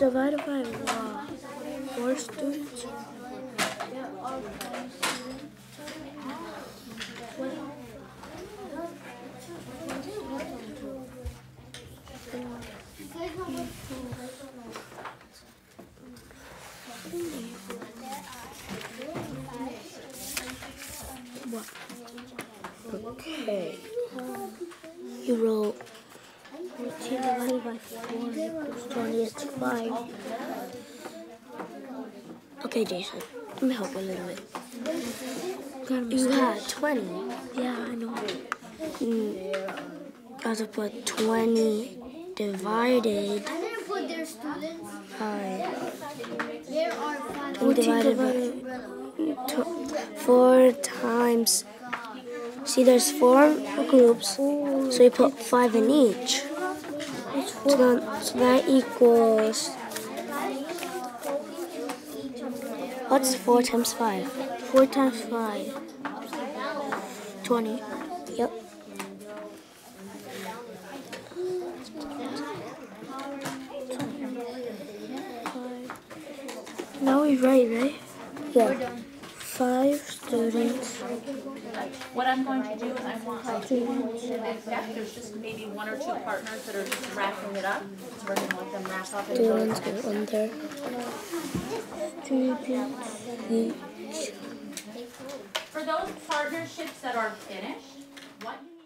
divided by what? Four students? What? Okay. You wrote 14 divided by 4 equals 20 is 5. Okay, Jason, let me help you a little bit. You had 20. Yeah, I know. Mm, I have to put 20 divided I didn't put their students. by There are 20 divided by tw- 4 times. See, there's four groups, so you put 5 in each. So, then, so that equals. What's 4 times 5? 4 times 5. 20. Yep. Now we write, right? Yeah. Five students. What I'm going to do is I want like the next step, there's just maybe one or two partners that are just wrapping it up. So we're gonna let them wrap up and go. Students under. Students each. For those partnerships that are finished, what you